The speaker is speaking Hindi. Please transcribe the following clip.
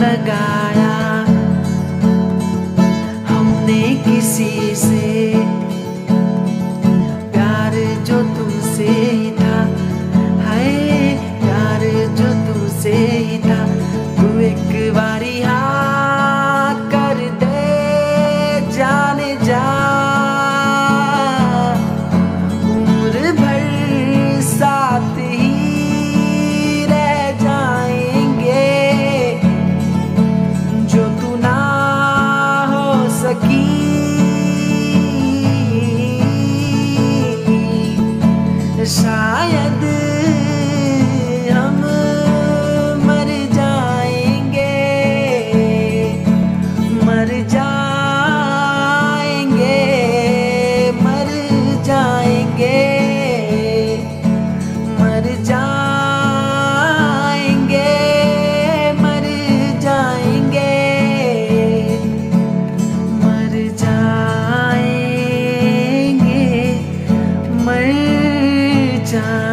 लगाया हमने किसी से। Time.